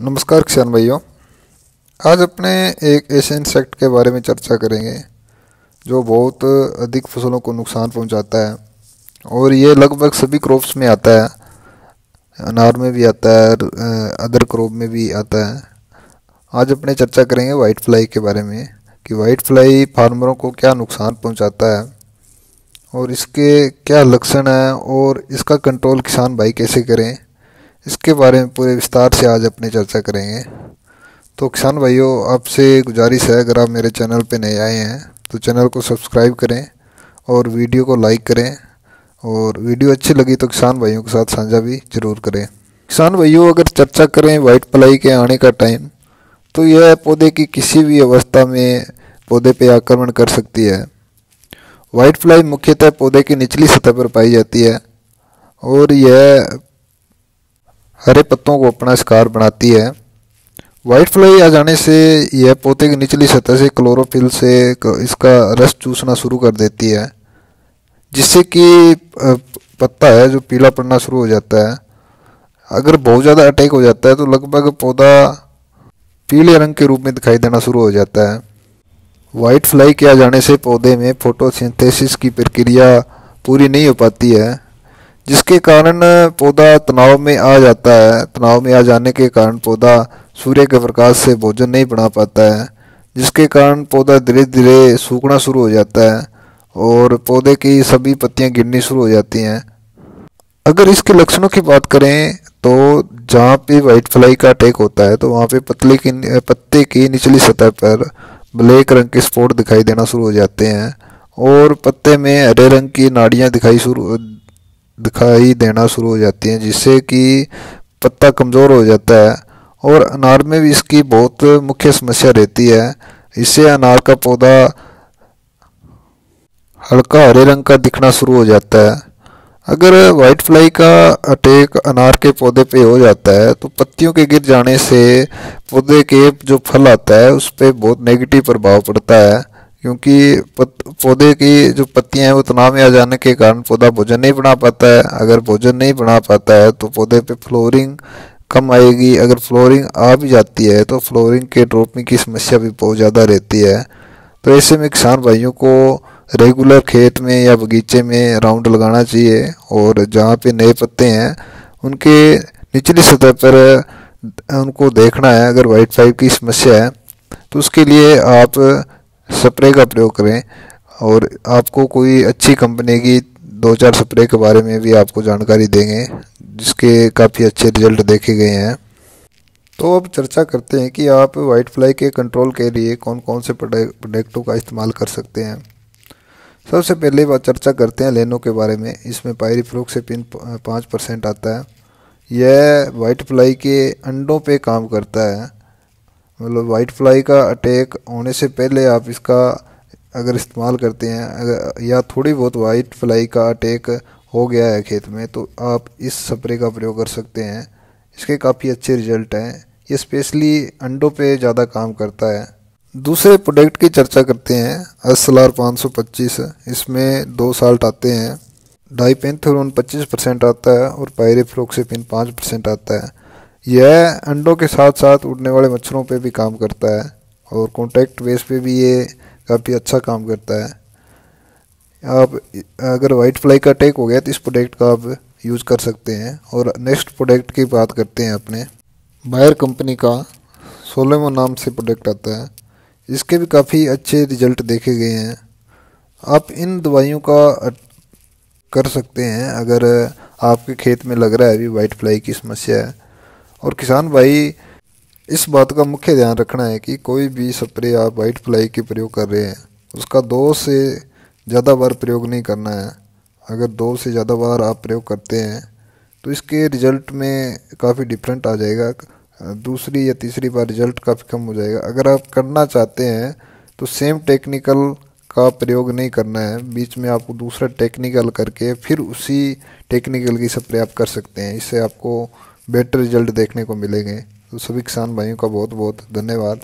नमस्कार किसान भाइयों। आज अपने एक ऐसे इंसेक्ट के बारे में चर्चा करेंगे, जो बहुत अधिक फ़सलों को नुकसान पहुंचाता है, और ये लगभग सभी क्रॉप्स में आता है। अनार में भी आता है अदर क्रॉप में भी आता है। आज अपने चर्चा करेंगे वाइट फ्लाई के बारे में, कि वाइट फ्लाई फार्मरों को क्या नुकसान पहुंचाता है, और इसके क्या लक्षण हैं, और इसका कंट्रोल किसान भाई कैसे करें। इसके बारे में पूरे विस्तार से आज अपनी चर्चा करेंगे। तो किसान भाइयों, आपसे गुजारिश है, अगर आप मेरे चैनल पर नए आए हैं तो चैनल को सब्सक्राइब करें और वीडियो को लाइक करें और वीडियो अच्छी लगी तो किसान भाइयों के साथ साझा भी ज़रूर करें। किसान भाइयों, अगर चर्चा करें वाइट पलाई के आने का टाइम तो यह पौधे की किसी भी अवस्था में पौधे पर आक्रमण कर सकती है। वाइट फ्लाई मुख्यतः पौधे की निचली सतह पर पाई जाती है और यह हरे पत्तों को अपना शिकार बनाती है। वाइट फ्लाई आ जाने से यह पौधे की निचली सतह से क्लोरोफिल से इसका रस चूसना शुरू कर देती है, जिससे कि पत्ता है जो पीला पड़ना शुरू हो जाता है। अगर बहुत ज़्यादा अटैक हो जाता है तो लगभग पौधा पीले रंग के रूप में दिखाई देना शुरू हो जाता है। वाइट फ्लाई के आ जाने से पौधे में फोटोसिंथेसिस की प्रक्रिया पूरी नहीं हो पाती है। जिसके कारण पौधा तनाव में आ जाता है। तनाव में आ जाने के कारण पौधा सूर्य के प्रकाश से भोजन नहीं बना पाता है, जिसके कारण पौधा धीरे धीरे सूखना शुरू हो जाता है और पौधे की सभी पत्तियाँ गिरनी शुरू हो जाती हैं। अगर इसके लक्षणों की बात करें तो जहाँ पे वाइट फ्लाई का अटैक होता है तो वहाँ पे पतले की पत्ते की निचली सतह पर ब्लैक रंग के स्पॉट दिखाई देना शुरू हो जाते हैं और पत्ते में हरे रंग की नाड़ियाँ दिखाई शुरू दिखाई देना शुरू हो जाती हैं, जिससे कि पत्ता कमज़ोर हो जाता है और अनार में भी इसकी बहुत मुख्य समस्या रहती है। इससे अनार का पौधा हल्का हरे रंग का दिखना शुरू हो जाता है। अगर वाइट फ्लाई का अटैक अनार के पौधे पे हो जाता है तो पत्तियों के गिर जाने से पौधे के जो फल आता है, उस पर बहुत नेगेटिव प्रभाव पड़ता है। क्योंकि पौधे की जो पत्तियाँ हैं, वो तनाव में आ जाने के कारण पौधा भोजन नहीं बना पाता है। अगर भोजन नहीं बना पाता है तो पौधे पे फ्लोरिंग कम आएगी। अगर फ्लोरिंग आ भी जाती है तो फ्लोरिंग के ड्रॉपिंग की समस्या भी बहुत ज़्यादा रहती है। तो ऐसे में किसान भाइयों को रेगुलर खेत में या बगीचे में राउंड लगाना चाहिए। और जहाँ पे नए पत्ते हैं, उनके निचली सतह पर, उनको देखना है। अगर वाइट फाइव की समस्या है तो उसके लिए आप स्प्रे का प्रयोग करें और आपको कोई अच्छी कंपनी की दो चार स्प्रे के बारे में भी आपको जानकारी देंगे, जिसके काफ़ी अच्छे रिज़ल्ट देखे गए हैं। तो अब चर्चा करते हैं कि आप वाइट फ्लाई के कंट्रोल के लिए कौन कौन से प्रोडक्टों का इस्तेमाल कर सकते हैं। सबसे पहले बात चर्चा करते हैं लेनो के बारे में। इसमें पायरीफ्लोक से पिन पाँच परसेंट आता है। यह वाइट फ्लाई के अंडों पे काम करता है। मतलब वाइट फ्लाई का अटैक होने से पहले आप इसका अगर इस्तेमाल करते हैं, अगर, या थोड़ी बहुत वाइट फ्लाई का अटैक हो गया है खेत में तो आप इस स्प्रे का प्रयोग कर सकते हैं। इसके काफ़ी अच्छे रिज़ल्ट हैं। ये स्पेशली अंडों पे ज़्यादा काम करता है। दूसरे प्रोडक्ट की चर्चा करते हैं एस एल पाँच सौ पच्चीस। इसमें दो साल्ट आते हैं। डाई पेंथोन पच्चीस परसेंट आता है और पायरेफ्लोक्सिपिन पाँच परसेंट आता है। यह अंडों के साथ साथ उड़ने वाले मच्छरों पे भी काम करता है और कॉन्टैक्ट बेस पे भी ये काफ़ी अच्छा काम करता है। आप, अगर वाइट फ्लाई का अटैक हो गया तो इस प्रोडक्ट का आप यूज़ कर सकते हैं और नेक्स्ट प्रोडक्ट की बात करते हैं अपने। बायर कंपनी का सोलेमो नाम से प्रोडक्ट आता है। इसके भी काफ़ी अच्छे रिज़ल्ट देखे गए हैं। आप इन दवाइयों का कर सकते हैं अगर आपके खेत में लग रहा है अभी वाइट फ्लाई की समस्या है। और किसान भाई, इस बात का मुख्य ध्यान रखना है कि कोई भी स्प्रे आप वाइट फ्लाई के प्रयोग कर रहे हैं, उसका दो से ज़्यादा बार प्रयोग नहीं करना है। अगर दो से ज़्यादा बार आप प्रयोग करते हैं तो इसके रिज़ल्ट में काफ़ी डिफरेंट आ जाएगा, दूसरी या तीसरी बार रिज़ल्ट काफ़ी कम हो जाएगा। अगर आप करना चाहते हैं तो सेम टेक्निकल का प्रयोग नहीं करना है, बीच में आपको दूसरा टेक्निकल करके फिर उसी टेक्निकल की स्प्रे आप कर सकते हैं। इससे आपको बेटर रिज़ल्ट देखने को मिलेंगे। तो सभी किसान भाइयों का बहुत बहुत धन्यवाद।